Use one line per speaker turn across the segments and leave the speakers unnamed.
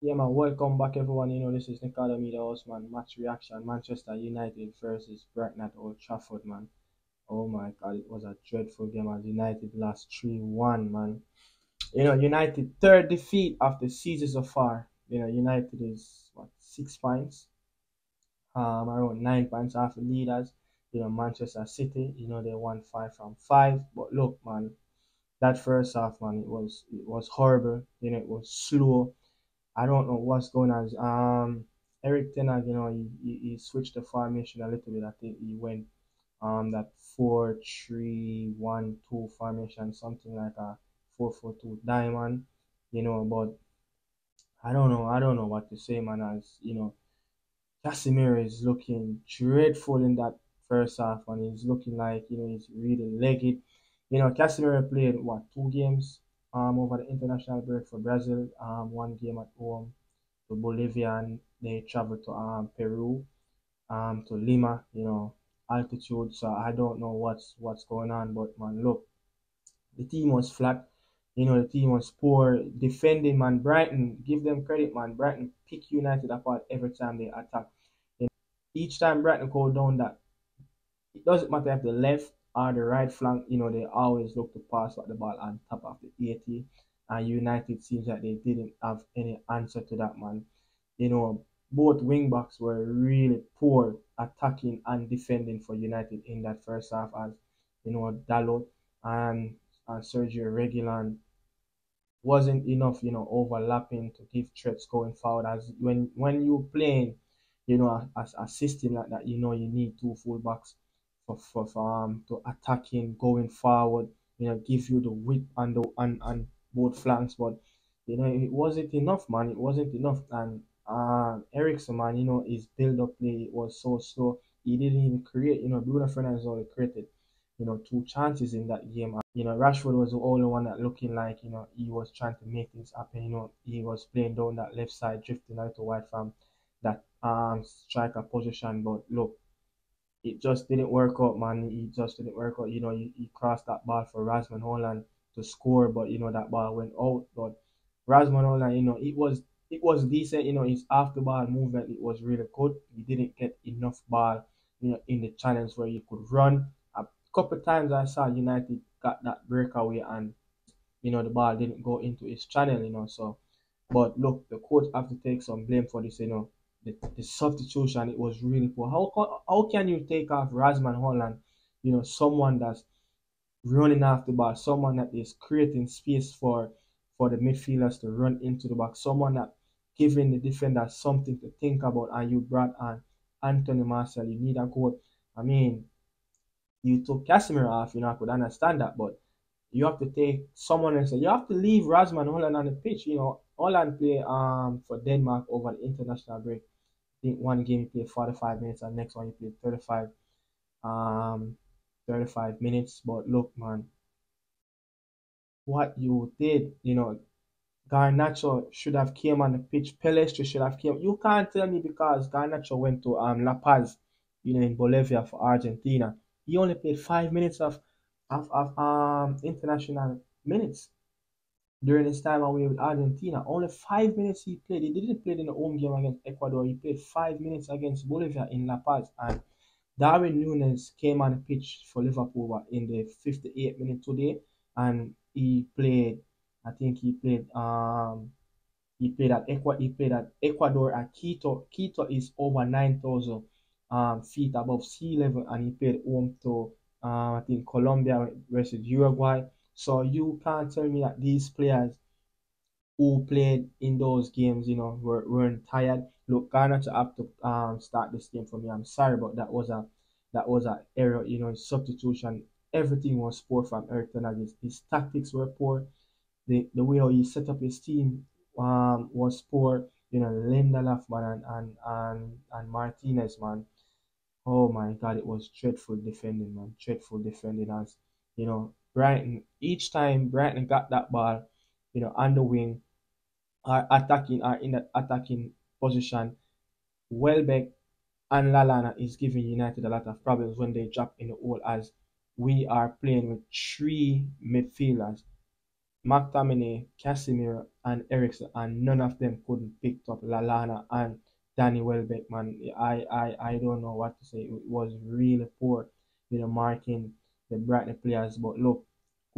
Yeah, man, welcome back, everyone. You know, this is Nick Adami, the host, man. Match reaction Manchester United versus Brighton at Old Trafford, man. Oh my god, it was a dreadful game as United lost 3 1, man. You know, United third defeat of the season so far. You know, United is what six points, um, around nine points after leaders. You know, Manchester City, you know, they won five from five. But look, man, that first half, man, it was it was horrible. You know, it was slow I don't know what's going on. Um, Erik ten Hag, you know, he, he, he switched the formation a little bit. I think he went um that four three one two formation, something like a four four two diamond, you know. But I don't know. I don't know what to say, man. As you know, Casemiro is looking dreadful in that first half, and he's looking like you know he's really legged. You know, Casemiro played what two games um, over the international break for Brazil. Um, one game at home to Bolivia, and they traveled to um, Peru, um, to Lima. You know, altitude. So I don't know what's what's going on, but man, look, the team was flat. You know, the team was poor defending. Man, Brighton, give them credit, man. Brighton pick United apart every time they attack. Know, each time Brighton go down that, it doesn't matter if the left on the right flank, you know, they always look to pass the ball on top of the 80. And United seems like they didn't have any answer to that, man. You know, both wing backs were really poor attacking and defending for United in that first half as, you know, Dalot and, and Sergio Reguilon wasn't enough, you know, overlapping to give threats going forward. As when when you're playing, you know, as a system like that, you know, you need two fullbacks for, for um to attacking going forward you know give you the width and the and, and both flanks. But you know it wasn't enough man. It wasn't enough. And uh Eriksen man you know his build up play was so slow. He didn't even create you know Bruno Fernandes only created you know two chances in that game. You know Rashford was the only one that looking like you know he was trying to make things happen. You know he was playing down that left side drifting out to wide from that um striker position. But look it just didn't work out, man. It just didn't work out. You know, he, he crossed that ball for Rasmus Hojlund to score, but you know that ball went out. But Rasmus Hojlund, you know, it was it was decent. You know, his after ball movement it was really good. He didn't get enough ball, you know, in the channels where he could run. A couple times I saw United got that breakaway and you know the ball didn't go into his channel. You know, so but look, the coach have to take some blame for this. You know, the, substitution it was really poor. How how can you take off Rasmus Hojlund? You know, someone that's running off the ball, someone that is creating space for for the midfielders to run into the box, someone that giving the defenders something to think about, and you brought on Anthony Martial. You need a goal. I mean, you took Casemiro off, you know, I could understand that, but you have to take someone else. You have to leave Rasmus Hojlund on the pitch. You know, Hojlund play um for Denmark over the international break think one game you played 45 minutes and next one you played 35 um 35 minutes. But look man what you did you know Garnacho should have came on the pitch. Pellistri should have came. You can't tell me because Garnacho went to um La Paz you know in Bolivia for Argentina. He only played five minutes of of, of um international minutes during his time away with Argentina. Only five minutes he played. He didn't play in the home game against Ecuador. He played five minutes against Bolivia in La Paz. And Darwin Nunez came on the pitch for Liverpool in the 58th minute today, and he played. I think he played. Um, he played at Ecuador. He played at Ecuador at Quito. Quito is over nine thousand um, feet above sea level, and he played home to uh, I think Colombia versus Uruguay. So you can't tell me that these players who played in those games, you know, were, weren't tired. Look, Garnacho have to um, start this game for me. I'm sorry, but that was a that was an error. You know, substitution. Everything was poor from Erik ten His, tactics were poor. The the way how he set up his team um, was poor. You know, Lindelof man and, and and and Martinez man. Oh my God, it was dreadful defending, man. Dreadful defending as you know Brighton, each time Brighton got that ball, you know, on the wing, are attacking, are in that attacking position, Welbeck and Lallana is giving United a lot of problems when they drop in the hole as we are playing with three midfielders. McTominay, Casemiro, and Eriksen, and none of them couldn't pick up Lallana and Danny Welbeck, man. I, I, I don't know what to say. It was really poor, you know, marking the Brighton players. But look,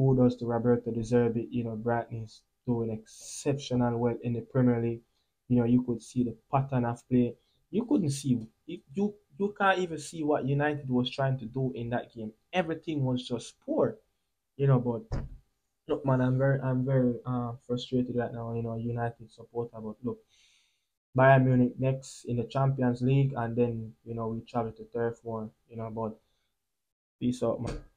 kudos to Roberto De Zerbi. You know, Brighton is doing exceptional well in the Premier League. You know, you could see the pattern of play. You couldn't see you you can't even see what United was trying to do in that game. Everything was just poor. You know, but look man, I'm very I'm very uh, frustrated right now, you know, United supporter, but look. Bayern Munich next in the Champions League and then, you know, we travel to Turf Moor, you know, but peace out man.